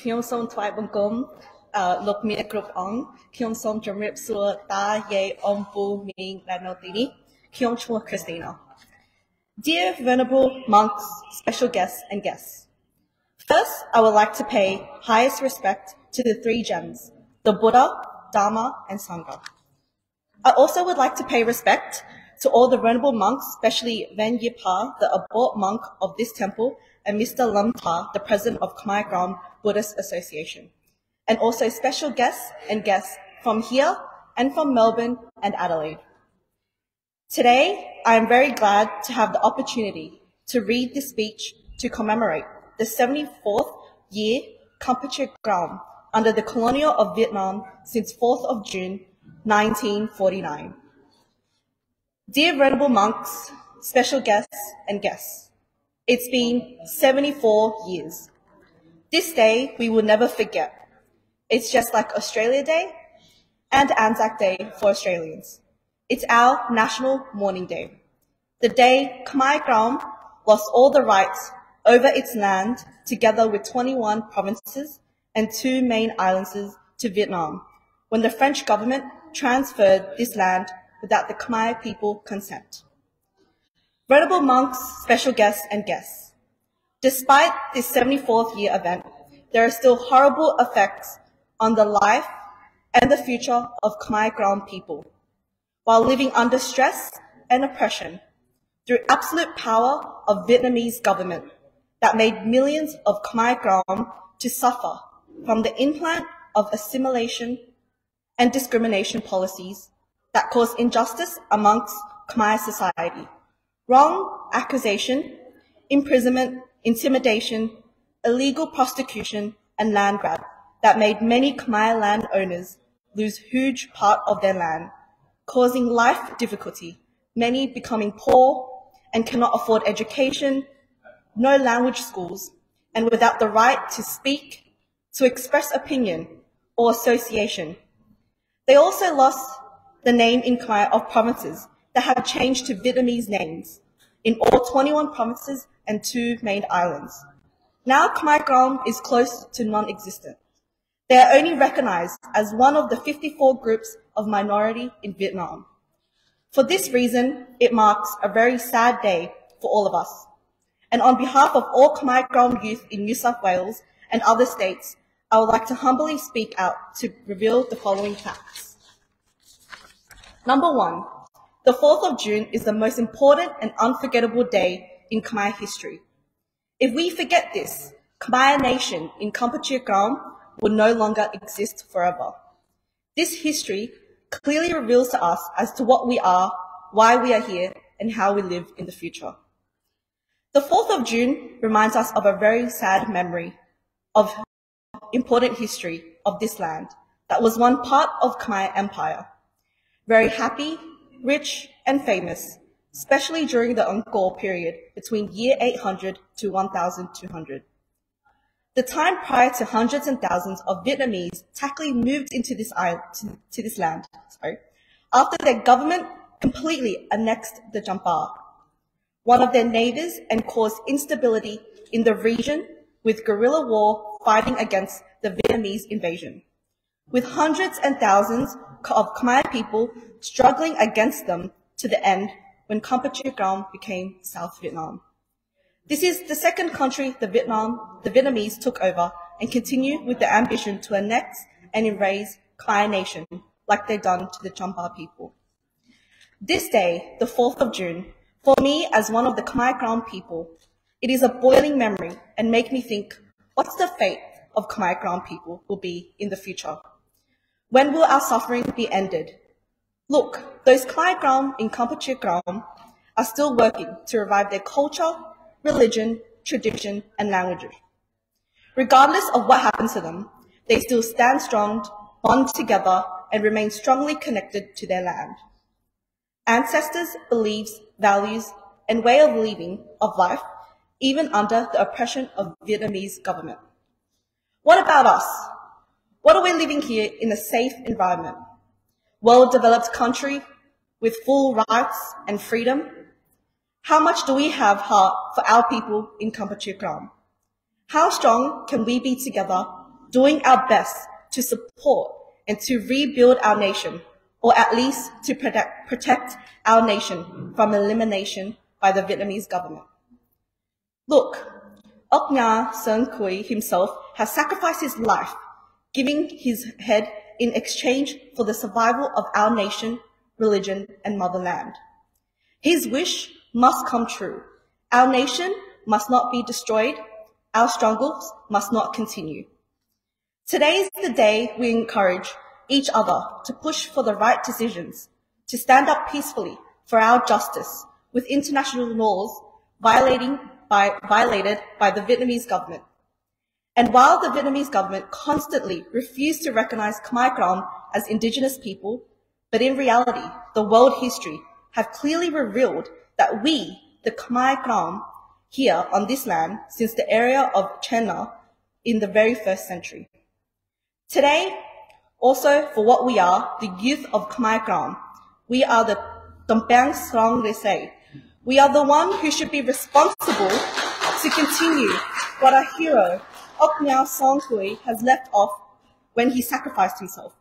ខ្ញុំសូមថ្វាយបង្គំអឺលោកមានគ្រប់អង្គខ្ញុំសូមជម្រាបសួរតាយាយអ៊ំពូមីងដែលនៅទីនេះខ្ញុំឈ្មោះ Christina Dear venerable monks special guests and guests First I would like to pay highest respect to the three gems the Buddha Dharma and Sangha I also would like to pay respect to all the venerable monks, especially Ven Yipa, the abbot monk of this temple, and Mr. Lamta, the president of Khmer Krom Buddhist Association, and also special guests and guests from here and from Melbourne and Adelaide. Today, I am very glad to have the opportunity to read this speech to commemorate the 74th year Kampuchea Krom under the colonial of Vietnam since 4th of June 1949. Dear venerable monks, special guests and guests, it's been 74 years. This day we will never forget. It's just like Australia Day and Anzac Day for Australians. It's our national mourning day. The day Khmer Krom lost all the rights over its land together with 21 provinces and two main islands to Vietnam when the French government transferred this land without the Khmer people consent. Venerable monks, special guests and guests, despite this 74th year event, there are still horrible effects on the life and the future of Khmer Krom people while living under stress and oppression through absolute power of Vietnamese government that made millions of Khmer Krom to suffer from the implant of assimilation and discrimination policies that cause injustice amongst Khmer society. Wrong accusation, imprisonment, intimidation, illegal prostitution, and land grab that made many Khmer landowners lose huge part of their land, causing life difficulty, many becoming poor and cannot afford education, no language schools, and without the right to speak, to express opinion or association. They also lost the name in Khmer of provinces that have changed to Vietnamese names in all 21 provinces and two main islands. Now Khmer Krom is close to non-existent. They are only recognized as one of the 54 groups of minority in Vietnam. For this reason, it marks a very sad day for all of us. And on behalf of all Khmer Krom youth in New South Wales and other states, I would like to humbly speak out to reveal the following facts. Number one, the 4th of June is the most important and unforgettable day in Khmer history. If we forget this, Khmer nation in Kampuchea Krom will no longer exist forever. This history clearly reveals to us as to what we are, why we are here, and how we live in the future. The 4th of June reminds us of a very sad memory of important history of this land that was one part of Khmer Empire. Very happy, rich, and famous, especially during the Angkor period between year 800 to 1200. The time prior to hundreds and thousands of Vietnamese tactily moved into this island, to, to this land, sorry, after their government completely annexed the Champa, one of their neighbors, and caused instability in the region with guerrilla war fighting against the Vietnamese invasion. With hundreds and thousands of Khmer people struggling against them to the end when Kampuchea became South Vietnam. This is the second country the, Vietnam, the Vietnamese took over and continue with the ambition to annex and erase Khmer nation like they've done to the Champa people. This day, the 4th of June, for me as one of the Khmer Krom people, it is a boiling memory and make me think, what's the fate of Khmer Krom people will be in the future? When will our suffering be ended? Look, those Khmer Krom in Kampuchea Krom are still working to revive their culture, religion, tradition, and languages. Regardless of what happens to them, they still stand strong, bond together, and remain strongly connected to their land. Ancestors, beliefs, values, and way of living of life, even under the oppression of Vietnamese government. What about us? What are we living here in a safe environment? Well-developed country with full rights and freedom? How much do we have heart for our people in Kampuchea Krom? How strong can we be together doing our best to support and to rebuild our nation, or at least to protect, protect our nation from elimination by the Vietnamese government. Look, Ok Nha Son Kuy himself has sacrificed his life, giving his head in exchange for the survival of our nation, religion, and motherland. His wish must come true. Our nation must not be destroyed. Our struggles must not continue. Today is the day we encourage each other to push for the right decisions, to stand up peacefully for our justice with international laws violating by, violated by the Vietnamese government. And while the Vietnamese government constantly refused to recognize Khmer Krom as indigenous people, but in reality, the world history have clearly revealed that we, the Khmer Krom, here on this land since the area of Chenla in the very first century. Today, also for what we are, the youth of Khmer Krom, we are the Tompang Srong Resay. We are the one who should be responsible to continue what our hero, Ok Nha Son Kuy, has left off when he sacrificed himself.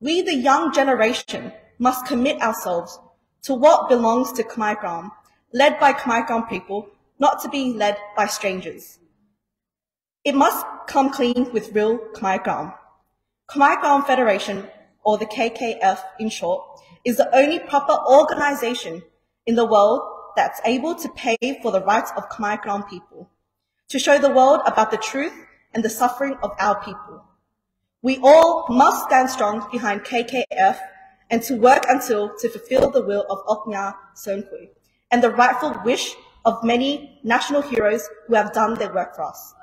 We, the young generation, must commit ourselves to what belongs to Khmer Krom, led by Khmer Krom people, not to be led by strangers. It must come clean with real Khmer Krom. Khmer Krom Federation, or the KKF in short, is the only proper organization in the world that's able to pay for the rights of Khmer Krom people, to show the world about the truth and the suffering of our people. We all must stand strong behind KKF and to work until to fulfill the will of Ok Nha and the rightful wish of many national heroes who have done their work for us.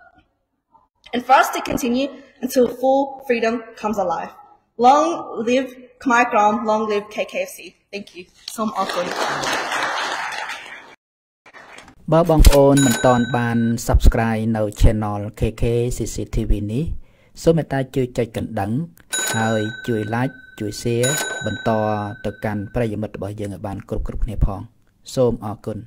And for us to continue until full freedom comes alive. Long live Khmer Krom, long live KKFC. Thank you. Som Akun. បើបងប្អូនមិនតន់បាន Subscribe នៅ Channel KK CCTV នេះសូមមេត្តាជួយចុចកណ្ដឹង ហើយជួយ Like ជួយ Share បន្តទៅកាន់ប្រិយមិត្តរបស់យើងឲ្យបានគ្រប់គ្រប់គ្នាផង សូមអរគុណ